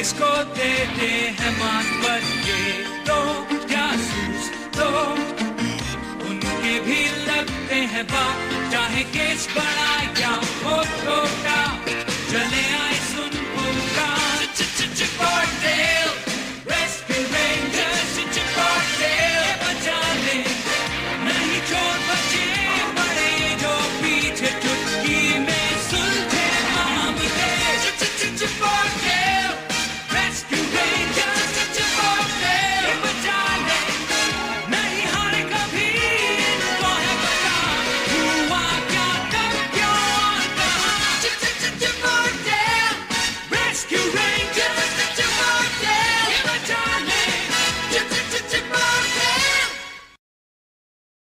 इसको देते हैं मान पर ये तो जासूस तो उनके भी लगते हैं बाप। चाहे केस बड़ा